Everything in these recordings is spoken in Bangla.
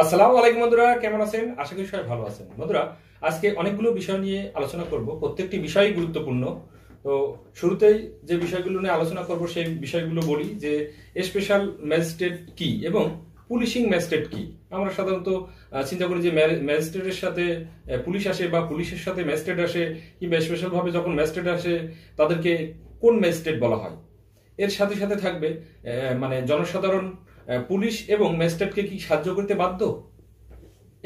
আসসালামু আলাইকুম বন্ধুরা, কেমন আছেন? আশা করি সবাই ভালো আছেন। বন্ধুরা, আজকে অনেকগুলো বিষয় নিয়ে আলোচনা করব। প্রত্যেকটি বিষয়ই গুরুত্বপূর্ণ। তো শুরুতেই যে বিষয়গুলো নিয়ে আলোচনা করব, সেই বিষয়গুলো বলি যে স্পেশাল ম্যাজিস্ট্রেট কি এবং পুলিশিং ম্যাজিস্ট্রেট কি? আমরা সাধারণত চিন্তা করি যে ম্যাজিস্ট্রেটের সাথে পুলিশ আসে বা পুলিশের সাথে ম্যাজিস্ট্রেট আসে কিংবা স্পেশাল ভাবে যখন ম্যাজিস্ট্রেট আসে, তাদেরকে কোন ম্যাজিস্ট্রেট বলা হয়? এর সাথে সাথে থাকবে মানে জনসাধারণ পুলিশ এবং ম্যাজিস্ট্রেটকে কি সাহায্য করতে বাধ্য?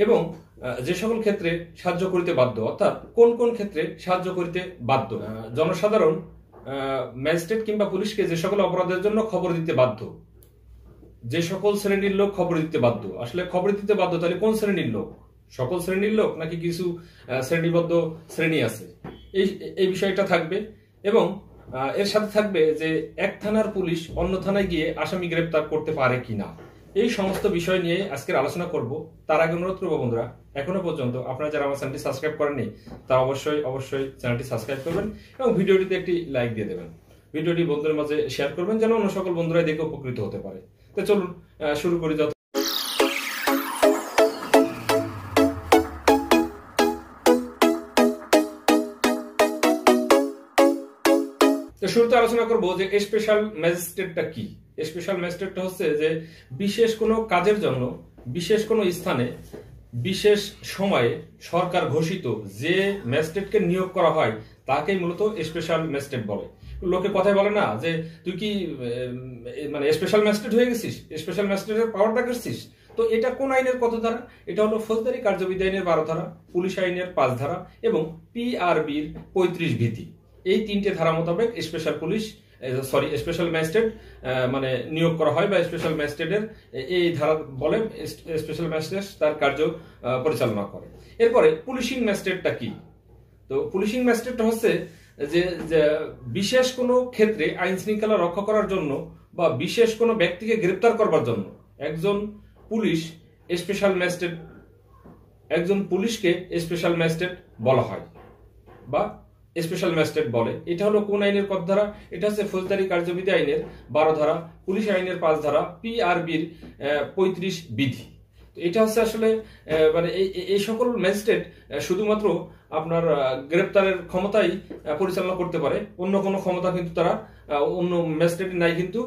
এবং যে সকল ক্ষেত্রে সাহায্য করিতে বাধ্য, অর্থাৎ কোন কোন ক্ষেত্রে সাহায্য করিতে বাধ্য? জনসাধারণ ম্যাজিস্ট্রেট কিংবা পুলিশকে যে সকল অপরাধের জন্য খবর দিতে বাধ্য। যে সকল শ্রেণির লোক খবর দিতে বাধ্য। আসলে খবর দিতে বাধ্য তাহলে কোন শ্রেণির লোক? সকল শ্রেণির লোক নাকি কিছু শ্রেণীবদ্ধ শ্রেণি আছে? এই এই বিষয়টা থাকবে। এবং এর সাথে থাকবে যে এক থানার পুলিশ অন্য থানায় গিয়ে আসামি গ্রেপ্তার করতে পারে কিনা। এই সমস্ত বিষয় নিয়ে আজকের আলোচনা করব। তার আগে অনুরোধ করব বন্ধুরা, এখনও পর্যন্ত আপনারা যারা আমার চ্যানেলটি সাবস্ক্রাইব করেননি, তা অবশ্যই অবশ্যই চ্যানেলটি সাবস্ক্রাইব করবেন এবং ভিডিওটিতে একটি লাইক দিয়ে দেবেন। ভিডিওটি বন্ধুদের মাঝে শেয়ার করবেন, যেন অন্য সকল বন্ধুরাই দেখে উপকৃত হতে পারে। তো চলুন শুরু করি যত তো শুরুতে আলোচনা করব যে স্পেশাল ম্যাজিস্ট্রেটটা কি? স্পেশাল ম্যাজিস্ট্রেটটা হচ্ছে যে বিশেষ কোনো কাজের জন্য, বিশেষ কোনো স্থানে, বিশেষ সময়ে সরকার ঘোষিত যে ম্যাজিস্ট্রেটকে নিয়োগ করা হয়, তাকেই মূলত স্পেশাল ম্যাজিস্ট্রেট বলে। লোকে কথাই বলে না যে, তুই কি মানে স্পেশাল ম্যাজিস্ট্রেট হয়ে গেছিস? স্পেশাল ম্যাজিস্ট্রেটের পাওয়ার দেখাচ্ছিস তো এটা কোন আইনের কত ধারা? এটা হলো ফৌজদারি কার্যবিধি আইনের বারো ধারা, পুলিশ আইনের পাঁচ ধারা এবং পিআরবির পঁয়ত্রিশ ভীতি। এই তিনটে ধারা মোতাবেক special police sorry special magistrate মানে নিয়োগ করা হয় বা স্পেশাল ম্যাজিস্ট্রেটের এই ধারা বলে স্পেশাল ম্যাজিস্ট্রেট তার কার্য পরিচালনা করে। এরপরে পুলিশিং ম্যাজিস্ট্রেটটা কি? তো পুলিশিং ম্যাজিস্ট্রেট হচ্ছে যে বিশেষ কোনো ক্ষেত্রে আইন শৃঙ্খলা রক্ষা করার জন্য বা বিশেষ কোনো ব্যক্তিকে গ্রেপ্তার করবার জন্য একজন পুলিশ স্পেশাল ম্যাজিস্ট্রেট একজন পুলিশকে স্পেশাল ম্যাজিস্ট্রেট বলা হয় বা স্পেশাল ম্যাজিস্ট্রেট বলে। এটা হলো কোন আইনের কত ধারা? এটা হচ্ছে ফৌজদারি কার্যবিধি আইনের বারো ধারা, পুলিশ আইনের পাঁচ ধারা পিআরবির পঁয়ত্রিশ বিধি। এটা হচ্ছে আসলে মানে এই সকল ম্যাজিস্ট্রেট শুধুমাত্র আপনার গ্রেপ্তারের ক্ষমতাই পরিচালনা করতে পারে। অন্য কোনো ক্ষমতা কিন্তু তারা অন্য ম্যাজিস্ট্রেট নাই কিন্তু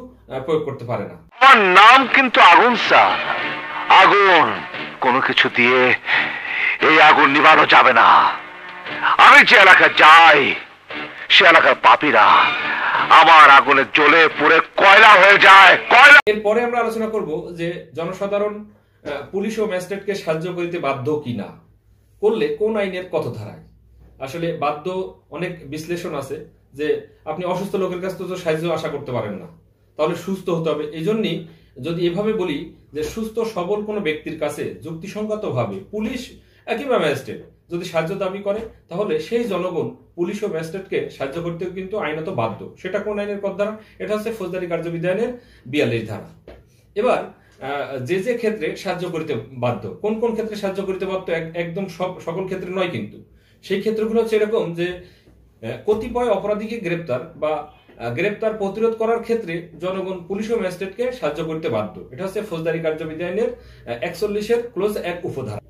প্রয়োগ করতে পারে না। আমার নাম কিন্তু আগুন, স্যার। আগুন কোনো কিছু দিয়ে এই আগুন নিভানো যাবে না। আমি যে এলাকায় যাই, সে এলাকার পাপীরা আমার আগুনে জ্বলে পুড়ে কয়লা হয়ে যায়, কয়লা এরপরে আমরা আলোচনা করব যে জনসাধারণ পুলিশ ও ম্যাজিস্ট্রেটকে সাহায্য করিতে বাধ্য কিনা, করলে কোন আইনের কত ধারায় আসলে বাধ্য অনেক বিশ্লেষণ আছে যে আপনি অসুস্থ লোকের কাছ থেকে সাহায্য আশা করতে পারেন না, তাহলে সুস্থ হতে হবে। এই জন্যই যদি এভাবে বলি যে সুস্থ সবল কোনো ব্যক্তির কাছে যুক্তিসঙ্গত ভাবে পুলিশ কিংবা ম্যাজিস্ট্রেট যদি সাহায্য দাবি করে, তাহলে সেই জনগণ, পুলিশ ও ম্যাজিস্ট্রেটকে সাহায্য করতে কিন্তু আইনত বাধ্য। সেটা কোন আইনের কত ধারা এটা হচ্ছে ফৌজদারি কার্যবিধি আইনের বিয়াল্লিশ ধারা। এবার যে যে ক্ষেত্রে সাহায্য করিতে বাধ্য, কোন কোন ক্ষেত্রে সাহায্য করিতে বাধ্য একদম সব, সকল ক্ষেত্রে নয় কিন্তু। সেই ক্ষেত্রগুলো হচ্ছে এরকম যে কতিপয় অপরাধীকে গ্রেপ্তার বা গ্রেপ্তার প্রতিরোধ করার ক্ষেত্রে জনগণ, পুলিশ ও ম্যাজিস্ট্রেটকে সাহায্য করতে বাধ্য। এটা হচ্ছে ফৌজদারি কার্যবিধি আইনের একচল্লিশের ক্লোজ এক উপধারা।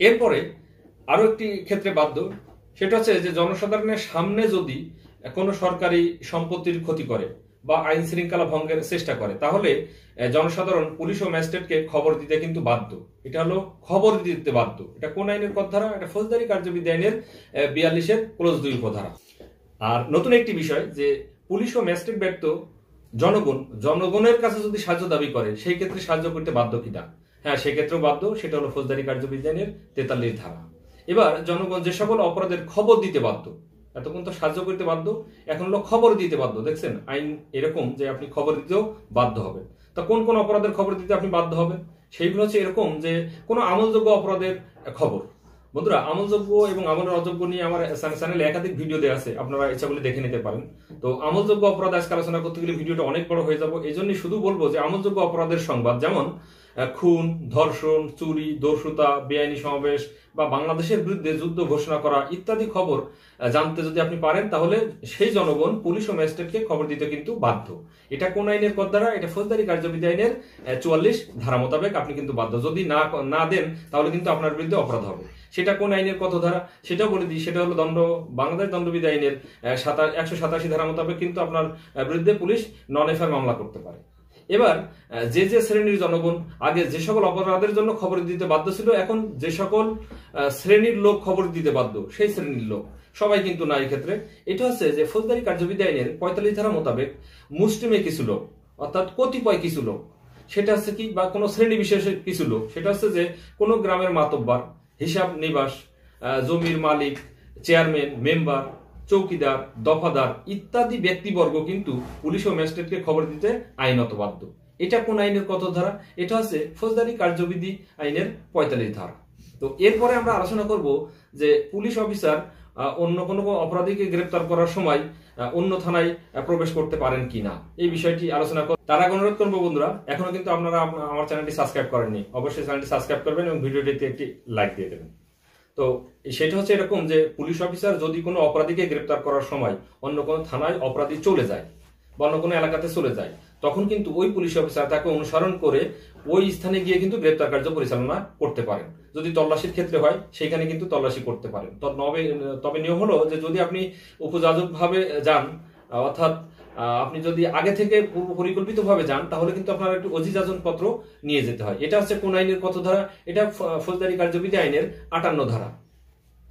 এরপরে আরও একটি ক্ষেত্রে বাধ্য, সেটা হচ্ছে যে জনসাধারণের সামনে যদি কোনো সরকারি সম্পত্তির ক্ষতি করে বা আইন শৃঙ্খলা ভঙ্গের চেষ্টা করে, তাহলে জনসাধারণ পুলিশ ও ম্যাজিস্ট্রেটকে খবর দিতে কিন্তু বাধ্য। এটা হলো খবর দিতে বাধ্য। এটা কোন আইনের ধারা? এটা ফৌজদারি কার্যবিধি আইনের বিয়াল্লিশের ক্লোজ দুই উপধারা আর নতুন একটি বিষয় যে পুলিশ ও ম্যাজিস্ট্রেট ব্যর্থ জনগণ, জনগণের কাছে যদি সাহায্য দাবি করে, সেই ক্ষেত্রে সাহায্য করতে বাধ্য কিনা? হ্যাঁ সেক্ষেত্রেও বাধ্য, সেটা হলো ফৌজদারি কার্যবিধি আইনের তেতাল্লিশ ধারা। এবার জনগণ যে সকল অপরাধের খবর দিতে বাধ্য, এতক্ষণ তো সাহায্য করতে বাধ্য, এখন হলো খবর দিতে বাধ্য, দেখছেন? আইন এরকম যে আপনি খবর দিতেও বাধ্য হবেন। তা কোন কোন অপরাধের খবর দিতে আপনি বাধ্য হবেন? সেইগুলো হচ্ছে এরকম যে কোনো আমলযোগ্য অপরাধের খবর। বন্ধুরা, আমলযোগ্য এবং আমলের অযোগ্য নিয়ে আমার চ্যানেলে একাধিক ভিডিও দেওয়া আছে, আপনারা ইচ্ছা করলে দেখে নিতে পারেন। তো আমলযোগ্য অপরাধ আজকে আলোচনা করতে গেলে ভিডিওটা অনেক বড় হয়ে যাব। এই জন্যই শুধু বলব যে আমলযোগ্য অপরাধের সংবাদ, যেমন খুন, ধর্ষণ, চুরি দর্শুতা বেআইনি সমাবেশ বা বাংলাদেশের বিরুদ্ধে যুদ্ধ ঘোষণা করা ইত্যাদি খবর জানতে যদি আপনি পারেন, তাহলে সেই জনগণ পুলিশ ও ম্যাজিস্ট্রেটকে খবর দিতে কিন্তু বাধ্য। এটা কোন আইনের পদ দ্বারা এটা ফৌজদারি কার্যবিধি আইনের চুয়াল্লিশ ধারা মোতাবেক আপনি কিন্তু বাধ্য। যদি না না দেন, তাহলে কিন্তু আপনার বিরুদ্ধে অপরাধ হবে। সেটা কোন আইনের কত ধারা সেটাও বলে দিই, সেটা হলো দণ্ড, বাংলাদেশ দণ্ডবিধি আইনের একশো সাতাশি ধারা মোতাবেক কিন্তু আপনার বিরুদ্ধে পুলিশ নন এফআই মামলা করতে পারে। এবার যে যে শ্রেণির জনগণ আগে যে সকল অপরাধের জন্য খবর দিতে বাধ্য ছিল, এখন যে সকল শ্রেণির লোক খবর দিতে বাধ্য, সেই শ্রেণির লোক। সবাই কিন্তু না ক্ষেত্রে এটা হচ্ছে যে ফৌজদারি কার্যবিধি আইনের পঁয়তাল্লিশ ধারা মোতাবেক মুসলিমে কিছু লোক, অর্থাৎ কতিপয় কিছু লোক, সেটা হচ্ছে কি, বা কোনো শ্রেণি বিশেষে কিছু লোক, সেটা হচ্ছে যে কোনো গ্রামের মাতব্বার, হিসাব নিবাস জমির মালিক, চেয়ারম্যান, মেম্বার চৌকিদার, দফাদার ইত্যাদি ব্যক্তিবর্গ কিন্তু পুলিশ ও ম্যাজিস্ট্রেটকে খবর দিতে আইনত বাধ্য। এটা কোন আইনের কত ধারা? এটা হচ্ছে ফৌজদারি কার্যবিধি আইনের পঁয়তাল্লিশ ধারা। তো এরপরে আমরা আলোচনা করব যে পুলিশ অফিসার অন্য কোনো অপরাধীকে গ্রেপ্তার করার সময় অন্য থানায় প্রবেশ করতে পারেন কিনা? এই বিষয়টি আলোচনা কর তার অনুরোধ করব বন্ধুরা, এখনও কিন্তু আপনারা আপ- আমার চ্যানেলটি সাবস্ক্রাইব করেননি। অবশ্যই চ্যানেলটি সাবস্ক্রাইব করবেন এবং ভিডিওটিতে একটি লাইক দিয়ে দেবেন। তো সেটা হচ্ছে এরকম যে পুলিশ অফিসার যদি কোনো অপরাধীকে গ্রেপ্তার করার সময় অন্য কোনো থানায় অপরাধী চলে যায় বা অন্য কোনো এলাকাতে চলে যায়, তখন কিন্তু ওই পুলিশ অফিসার তাকে অনুসরণ করে ওই স্থানে গিয়ে কিন্তু গ্রেপ্তার কার্য পরিচালনা করতে পারেন। যদি তল্লাশির ক্ষেত্রে হয় সেখানে কিন্তু তল্লাশি করতে পারেন। তো- নবে- তবে নিয়ম হলো যে যদি আপনি উপযাজক ভাবে যান, অর্থাৎ আপনি যদি আগে থেকে পরিকল্পিত ভাবে যান, তাহলে কিন্তু আপনার একটু অধিযাজন পত্র নিয়ে যেতে হয়। এটা হচ্ছে কোন আইনের কত ধারা? এটা ফৌজদারি কার্যবিধি আইনের আটান্ন ধারা।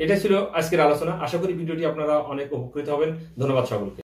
এটা ছিল আজকের আলোচনা। আশা করি ভিডিওটি আপনারা অনেক উপকৃত হবেন। ধন্যবাদ সকলকে।